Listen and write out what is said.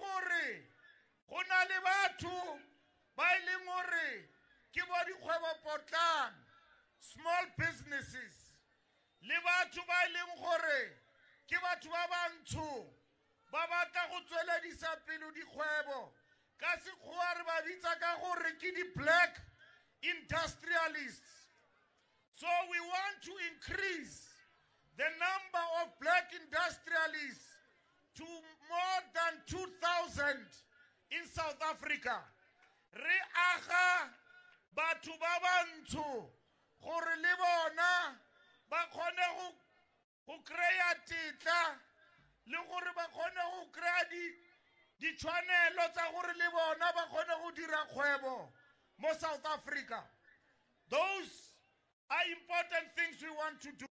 gore go na le batho ba e leng gore ke bo dikgwebo potlana small businesses le batho ba e leng gore ke batho ba bantsho ba batla go tsweledisa pele dikgwebo. Ka sekgowa re ba bitsa ka gore ke di-black industrialists. So we want to increase the number of black industrialists to more than 2,000 in South Africa. Re aga batho ba bantsho gore le bona ba kgone go kry-a tetla le gore ba kgone go kry-a di ditshwanelo tsa gore le bona ba kgone go dira kgwebo mo South Africa. Those are important things we want to do.